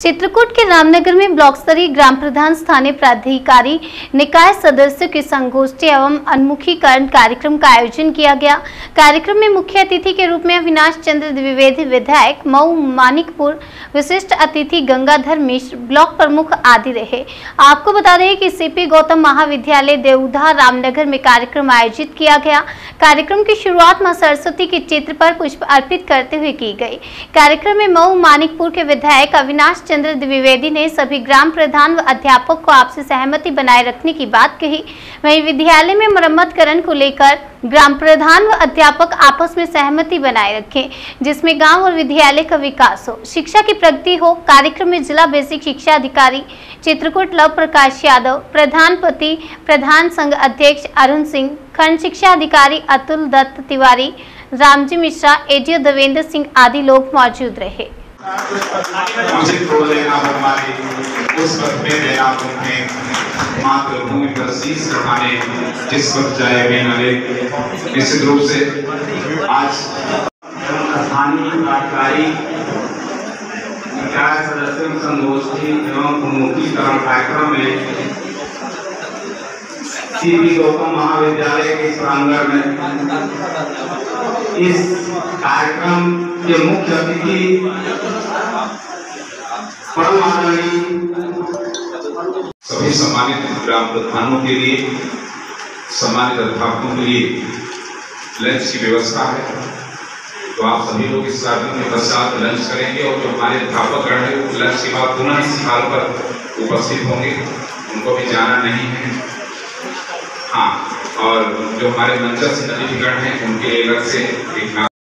चित्रकूट के रामनगर में ब्लॉक स्तरीय ग्राम प्रधान स्थानीय प्राधिकारी निकाय सदस्यों की संगोष्ठी एवं उन्मुखीकरण कार्यक्रम का आयोजन किया गया। कार्यक्रम में मुख्य अतिथि के रूप में अविनाश चंद्र द्विवेदी विधायक, मऊ मानिकपुर विशिष्ट अतिथि गंगाधर मिश्र, ब्लॉक प्रमुख आदि रहे। आपको बता दें कि सीपी गौतम महाविद्यालय देवधा रामनगर में कार्यक्रम आयोजित किया गया। कार्यक्रम की शुरुआत माँ सरस्वती के चित्र पर पुष्प अर्पित करते हुए की गई। कार्यक्रम में मऊ मानिकपुर के विधायक अविनाश चंद्र द्विवेदी ने सभी ग्राम प्रधान व अध्यापक को आपसी सहमति बनाए रखने की बात कही। वहीं विद्यालय में मरम्मतकरण को लेकर ग्राम प्रधान व अध्यापक आपस में सहमति बनाए रखें, जिसमें गाँव और विद्यालय का विकास हो। शिक्षा की प्रगति हो, कार्यक्रम में जिला बेसिक शिक्षा अधिकारी चित्रकूट लव प्रकाश यादव प्रधानपति प्रधान संघ अध्यक्ष अरुण सिंह, खंड शिक्षा अधिकारी अतुल दत्त तिवारी, रामजी मिश्रा एडीओ देवेंद्र सिंह आदि लोग मौजूद रहे। उचित हो लेना हमारी, उस वक्त में। देना उन्हें मातृभूमि पर शीश रखाने, जिस वक्त जाए भी नले निश्चित रूप से आज स्थानीय कार्यकारी निकाय सदस्यों संगोष्ठी एवं उन्मुखीकरण कार्यक्रम में सीपी गौतम महाविद्यालय के प्रांगण में इस कार्यक्रम के मुख्य अतिथि सभी सम्मानित ग्राम प्रधानों के लिए, सम्मानित अध्यापकों के लिए लंच की व्यवस्था है। तो आप सभी लोग इस कार्यक्रम के पश्चात लंच करेंगे और जो हमारे अध्यापक गण है लंच के बाद पुनः इस स्थान पर उपस्थित होंगे। उनको भी जाना नहीं है। जो हमारे मंचस्थ अतिथिगण हैं उनके अलग से एक